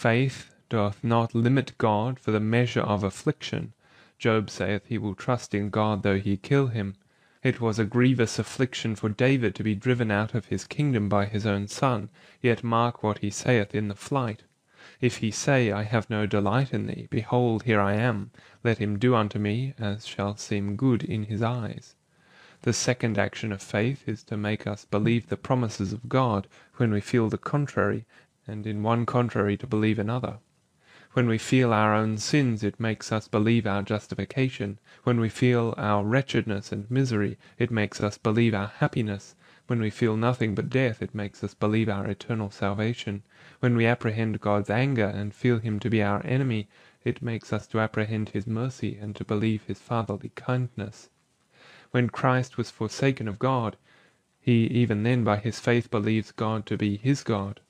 Faith doth not limit God for the measure of affliction. Job saith he will trust in God though he kill him. It was a grievous affliction for David to be driven out of his kingdom by his own son, yet mark what he saith in the flight. If he say, I have no delight in thee, behold here I am, let him do unto me as shall seem good in his eyes. The second action of faith is to make us believe the promises of God when we feel the contrary, and in one contrary to believe another. When we feel our own sins it makes us believe our justification; when we feel our wretchedness and misery it makes us believe our happiness; when we feel nothing but death it makes us believe our eternal salvation; when we apprehend God's anger and feel him to be our enemy, it makes us to apprehend his mercy and to believe his fatherly kindness. When Christ was forsaken of God, he even then by his faith believes God to be his God.